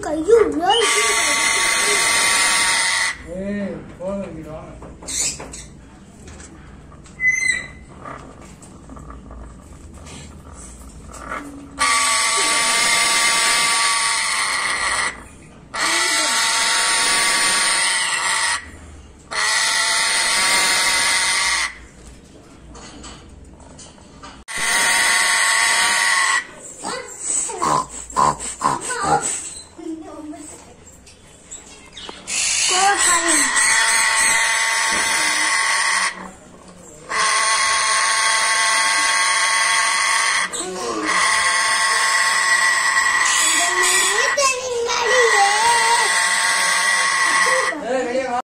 caiu go, you know you go. Hey. Mommy.